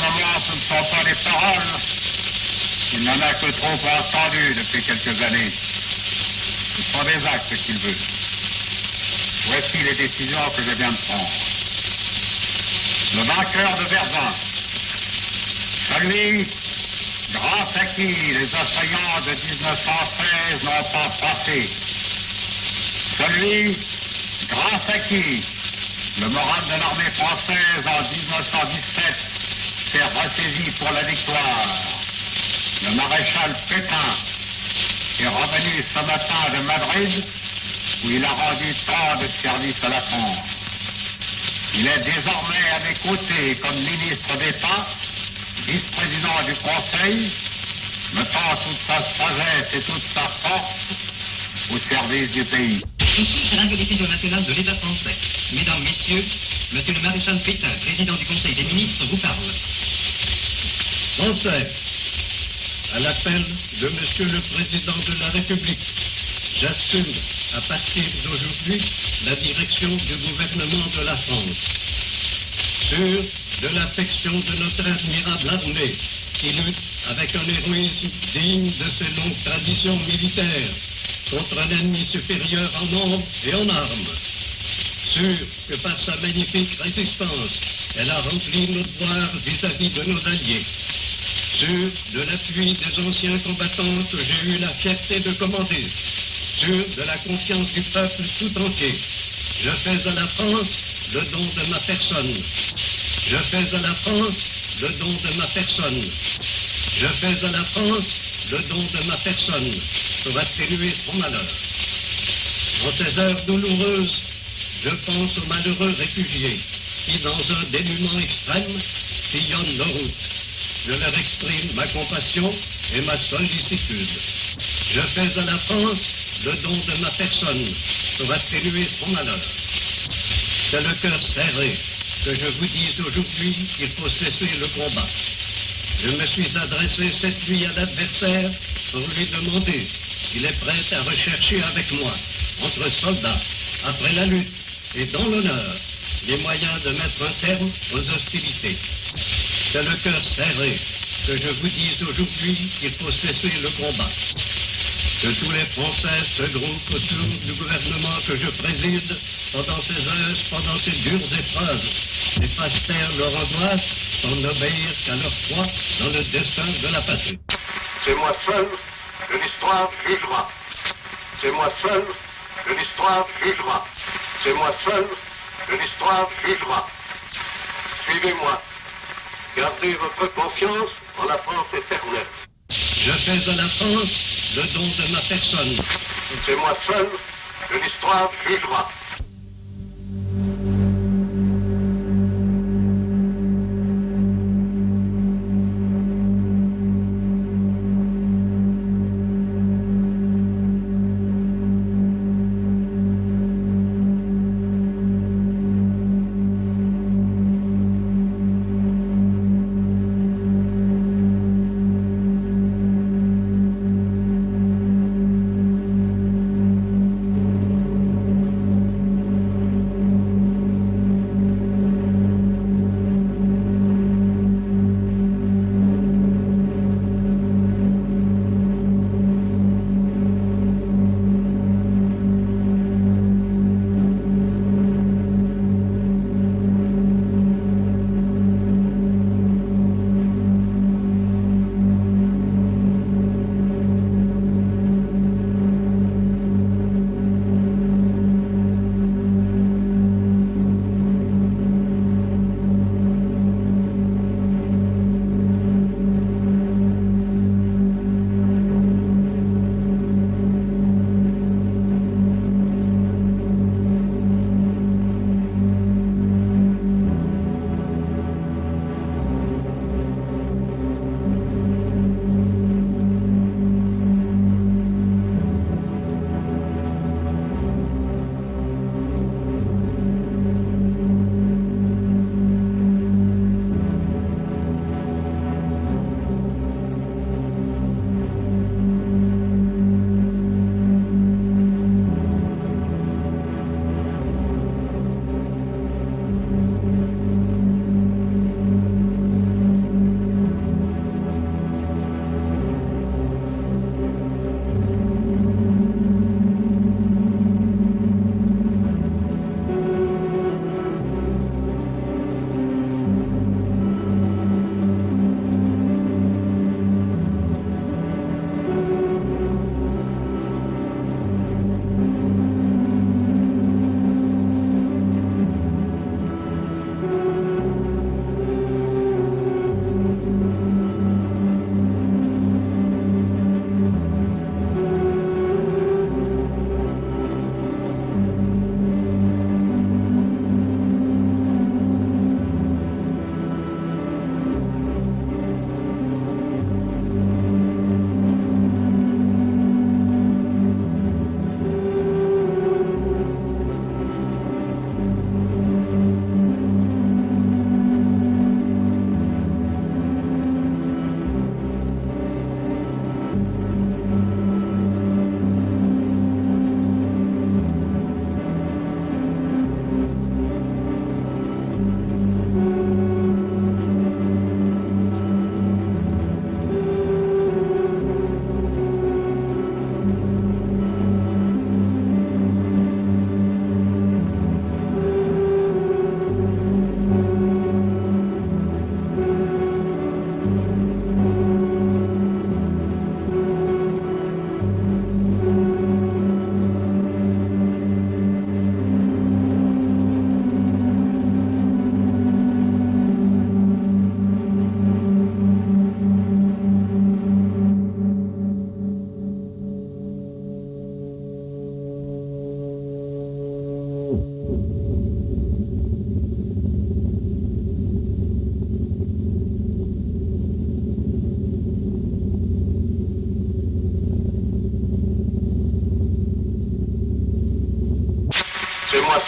ce ne sont pas des paroles. Il n'en a que trop entendu depuis quelques années. Ce sont des actes qu'il veut. Voici les décisions que je viens de prendre. Le vainqueur de Verdun, celui grâce à qui les assaillants de 1913 n'ont pas passé, celui grâce à qui le moral de l'armée française en 1917 s'est ressaisi pour la victoire. Le maréchal Pétain est revenu ce matin de Madrid où il a rendu tant de services à la France. Il est désormais à mes côtés comme ministre d'État, vice-président du Conseil, mettant toute sa sagesse et toute sa force au service du pays. Ici, c'est décision nationale de l'État français. Mesdames, Messieurs, Monsieur le maréchal Pétain, président du Conseil des ministres, vous parle. Français, à l'appel de Monsieur le Président de la République, j'assume à partir d'aujourd'hui la direction du gouvernement de la France. Sûr de l'affection de notre admirable armée, qui lutte avec un héroïsme digne de ses longues traditions militaires contre un ennemi supérieur en nombre et en armes. Sûr que par sa magnifique résistance, elle a rempli nos devoirs vis-à-vis de nos alliés. Sûr de l'appui des anciens combattants que j'ai eu la fierté de commander. Sûr de la confiance du peuple tout entier. Je fais à la France le don de ma personne. Je fais à la France le don de ma personne. Je fais à la France le don de ma personne pour atténuer son malheur. En ces heures douloureuses, je pense aux malheureux réfugiés qui, dans un dénuement extrême, sillonnent nos routes. Je leur exprime ma compassion et ma sollicitude. Je fais à la France le don de ma personne pour atténuer son malheur. C'est le cœur serré que je vous dise aujourd'hui qu'il faut cesser le combat. Je me suis adressé cette nuit à l'adversaire pour lui demander s'il est prêt à rechercher avec moi, entre soldats, après la lutte et dans l'honneur, les moyens de mettre un terme aux hostilités. C'est le cœur serré que je vous dise aujourd'hui qu'il faut cesser le combat. Que tous les Français se groupent autour du gouvernement que je préside pendant ces heures, pendant ces dures épreuves, et fassent taire leur angoisse sans n'obéir qu'à leur foi dans le destin de la patrie. C'est moi seul que l'histoire jugera. C'est moi seul que l'histoire jugera. C'est moi seul que l'histoire jugera. Suivez-moi. Gardez votre confiance en la France éternelle. Je fais à la France le don de ma personne. C'est moi seul que l'histoire jugera.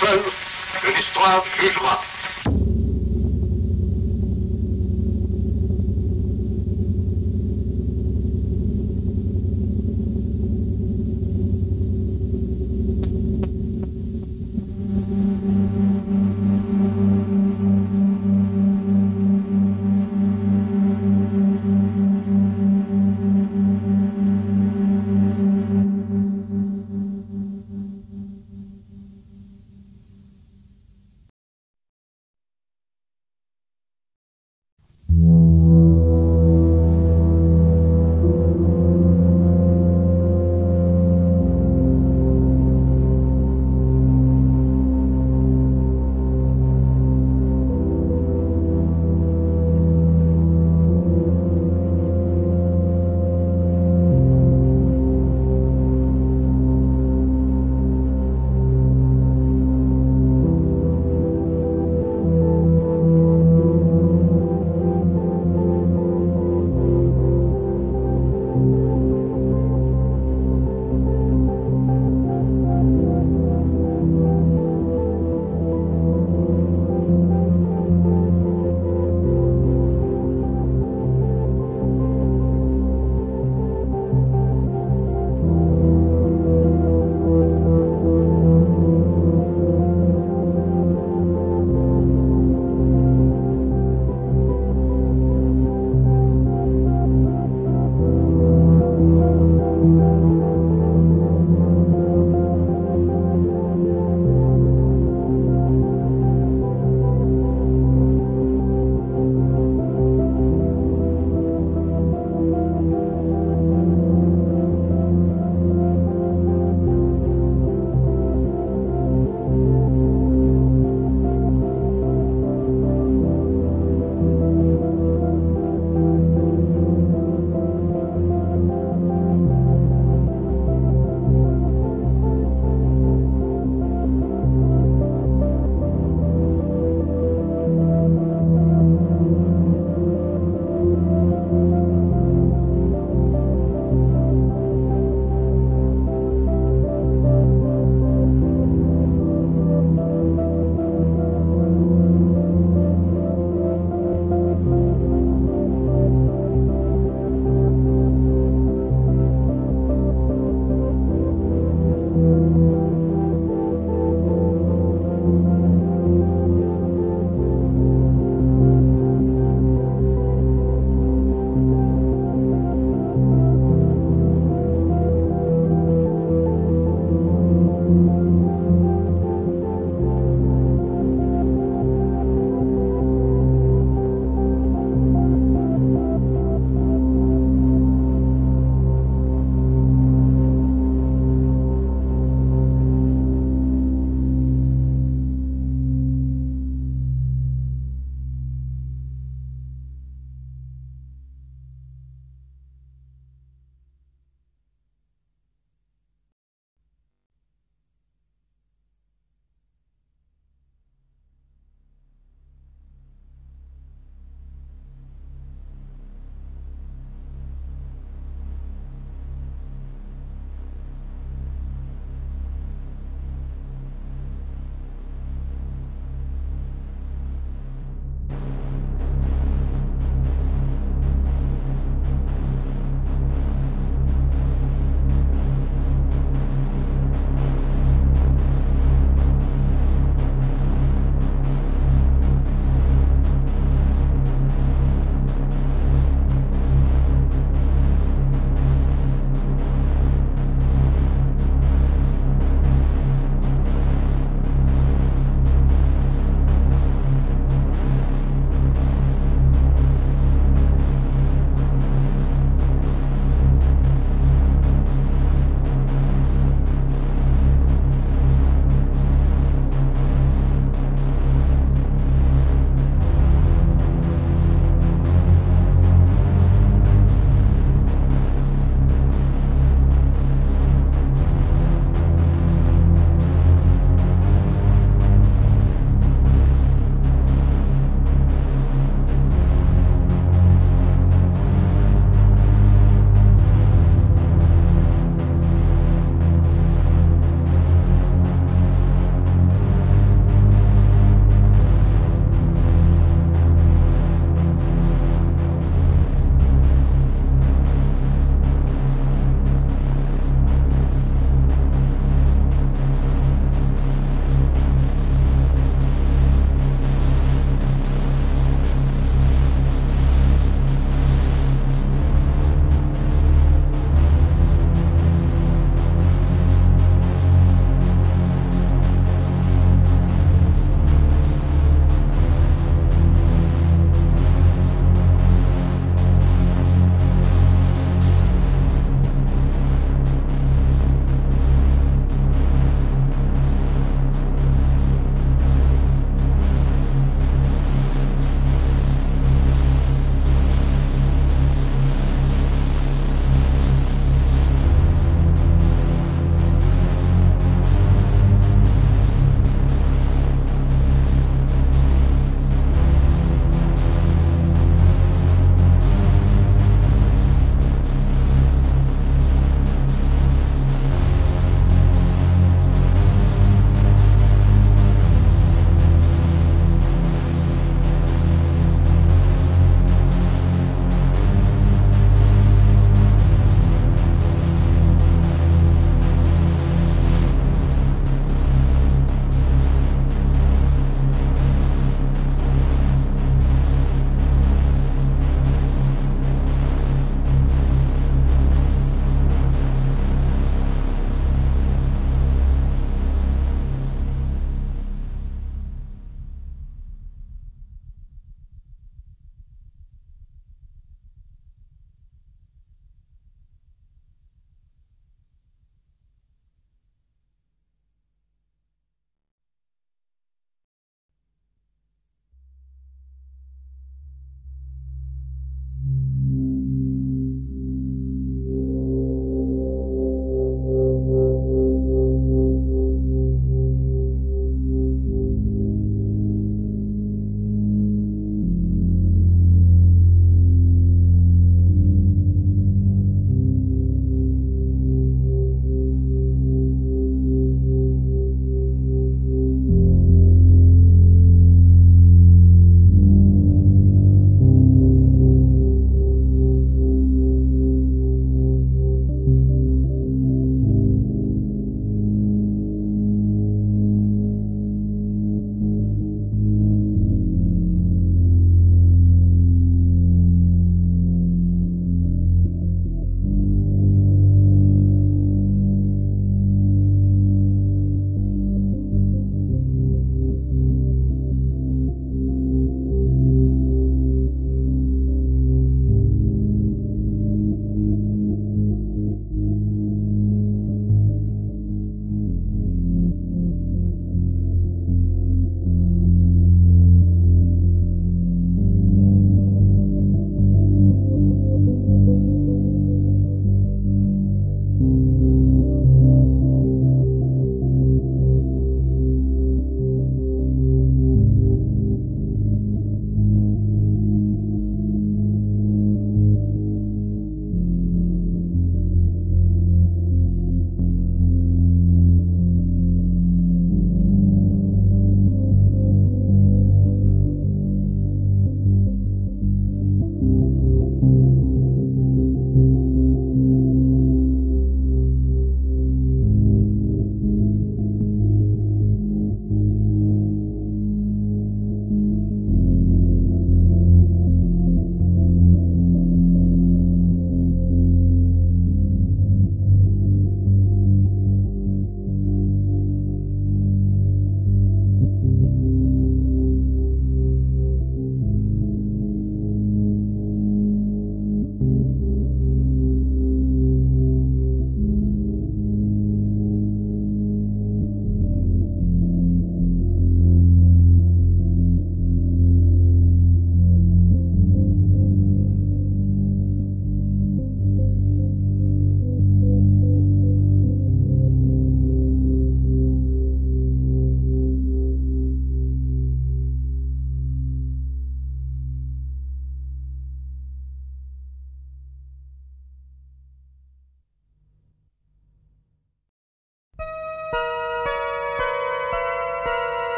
Seul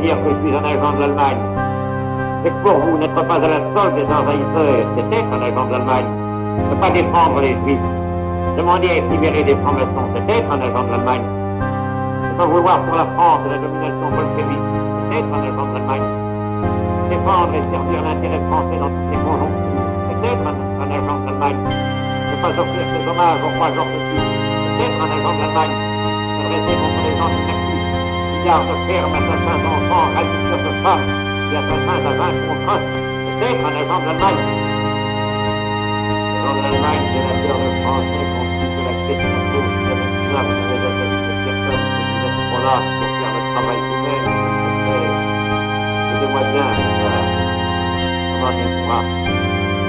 dire que je suis un agent de l'Allemagne. C'est que pour vous, n'être pas à la solde des envahisseurs, c'est être un agent de l'Allemagne. Ne pas défendre les Juifs. Demander à libérer des francs-maçons, c'est être un agent de l'Allemagne. Ne pas vouloir pour la France la domination bolchevique, c'est être un agent de l'Allemagne. Défendre et servir l'intérêt français dans toutes les conjonctures, c'est être un, agent de l'Allemagne. Ne pas offrir ses hommages au roi Georges c'est être un agent de l'Allemagne. Les gens qui s'accusent, milliards de fermes, assassins d'enfants, ravisseurs de femmes, et assassins à 20 contre un, c'est être un agent de l'Allemagne. L'agent de l'Allemagne, c'est la peur de français contre de la tête de tous, vous avez la tête de personne, que vous êtes trop là pour faire le travail vous-même, Aidez-moi bien, comment dire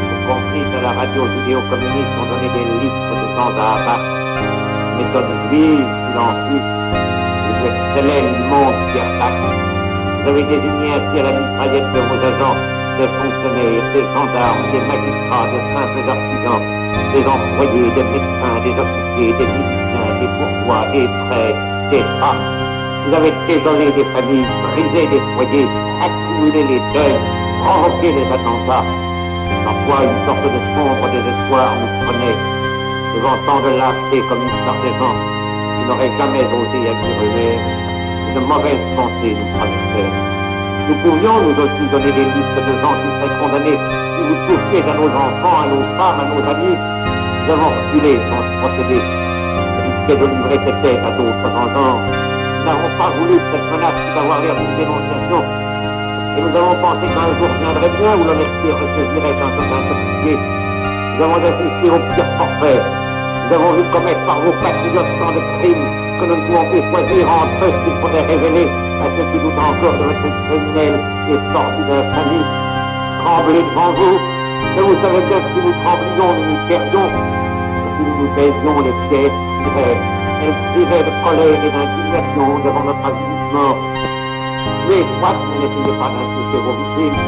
y compris à la radio judéo-communiste, on donnait des listes de temps à abattre, méthode vive, silencieuse, les excellents du monde attaquent. Vous avez désigné ainsi à la mitraillette de vos agents des fonctionnaires, des gendarmes, des magistrats, de simples artisans, des employés, des médecins, des officiers, des musiciens, des bourgeois, des prêtres, des femmes. Vous avez désolé des familles, brisé des foyers, accumulé les deuils, provoqué les attentats. Parfois, une sorte de sombre désespoir nous prenait, devant tant de lâcheté comme une sargent qui n'aurait jamais osé agir Une mauvaise pensée nous traversait. Nous pouvions nous aussi donner des listes de gens qui seraient condamnés si vous touchiez à nos enfants, à nos femmes, à nos amis. Nous avons reculé sans ce procédé, risqué de livrer cette tête à d'autres vengeances. Nous n'avons pas voulu cette menace d'avoir l'air d'une dénonciation. Et nous avons pensé qu'un jour viendrait bien où l'honnêteté ressaisirait un peu intoxiqué. Nous avons assisté au pire forfait. Nous avons vu commettre par vos patriotes tant de crimes que nous ne pouvons plus choisir entre eux ce qu'il faudrait révéler à ceux qui doutent encore de votre criminel et sordide infamie. Tremblez devant vous, mais vous savez bien que si nous tremblions, nous nous perdions. Si nous nous les pièces tiraient. Elles de colère et d'indignation devant notre avilissement. Tuez, soit, mais n'essayez pas d'insulter vos victimes.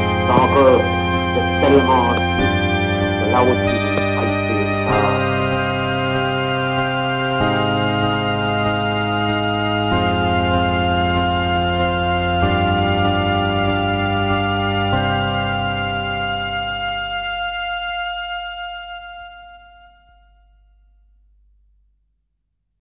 C'est tellement, là aussi,